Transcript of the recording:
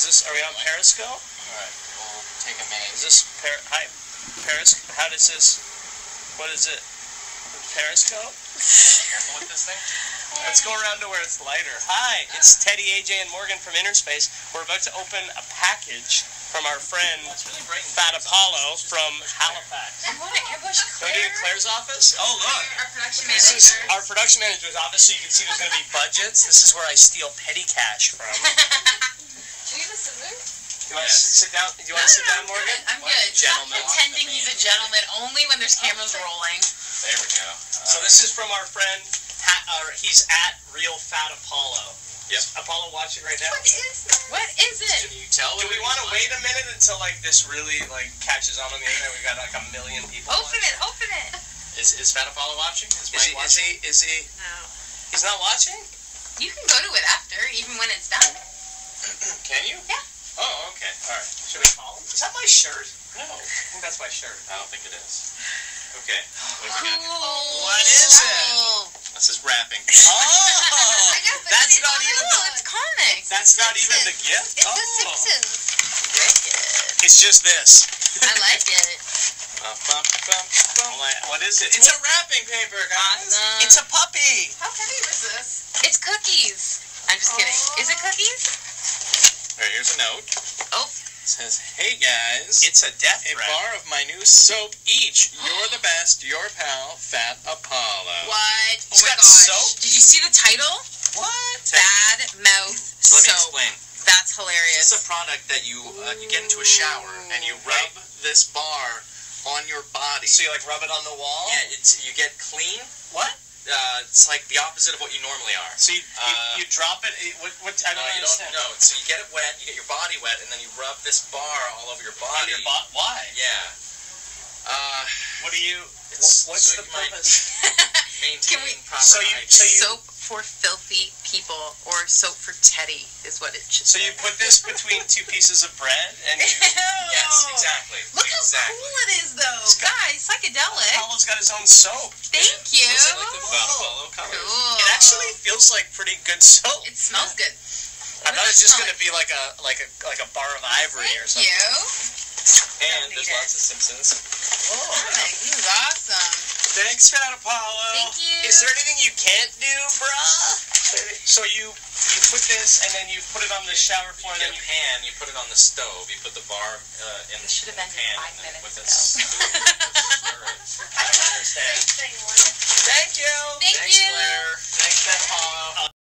Is this? Are we on Periscope? All right, we'll take a minute. Is this per? Hi, Peris. How does this? What is it? Periscope. Careful with this thing. Let's go around to where it's lighter. Hi, it's Teddy, Ajay, and Morgan from InnerSpace. We're about to open a package from our friend really. Fat Apollo from Halifax. I want to ambush Can we do it. Claire's office? Oh, look. Our production This is manager. our production manager's office, so you can see there's going to be budgets. This is where I steal petty cash from. Do you need a want to sit down? Do you want to sit down, Morgan? I'm Why good. don't Stop you gentlemen pretending off the he's a gentleman only when there's cameras rolling. There we go. So this is from our friend. Ha- uh, he's at Real Fat Apollo. Yep. Apollo, watch it right now. What is that? What is it? Can it? you tell? Do we want to wait a minute until like this really like catches on on the internet? We got like a million people. Open it. Open it. Is, is Fat Apollo watching? Is, Is Mike he? Is watching? he? Is he? No. He's not watching. You can go to it after, even when it's done. Can you? Yeah. Oh, okay. All right. Should we call him? Is that my shirt? No, I think that's my shirt. I don't think it is. Okay. What do we got? Cool. What is it? Oh. This is wrapping. Oh, I know, but that's it's not even. cool. The, It's comics. that's not even the gift. Oh. It's oh. the Simpsons. Wicked. It's just this. I like it. Bum, bum, bum, bum. What- what is it? It's a wrapping paper, guys. Awesome. It's a puppy. How heavy was this? It's cookies. I'm just kidding. Is it cookies? Right, here's a note. Oh. It says, "Hey guys, It's a death a threat. bar of my new soap each. You're the best. Your pal, Fat Apollo." What? Oh my got gosh. soap? Did you see the title? What? Bad mouth So let me soap. explain. That's This hilarious. is a product that you uh, you get into a shower and you rub this bar on your body. So you like rub it on the wall? yeah, it's you get clean. What? Uh, it's like the opposite of what you normally are. So you, Uh, you, you drop it. it- What? what I don't No, you understand. don't know. So you get it wet, you get your body wet, and then you rub this bar all over your body. your butt? Why? Yeah. Uh, What do you? It's- What's so the you purpose? maintain we- proper so you- hygiene. so you- soap for filthy people or soap for Teddy is what it should So say. you put this between two pieces of bread, and you. Yes, exactly. Look how cool it is, though. It's got- Guys, psychedelic. Apollo's got his own soap. Thank you. Looks like the Apollo colors. Cool. It actually feels like pretty good soap. It smells good. I thought it was just gonna be like a like a like a bar of ivory or something. you. And there's Need lots of Simpsons. Oh, Alright, this is awesome. thanks, Fat Apollo. Thank you. Is there anything you can't do, bruh? So you you put this and then you put it on the shower floor You and then you. pan, you put it on the stove, you put the bar uh, in This should the been pan five minutes with ago. it stir. I don't understand. Thank you.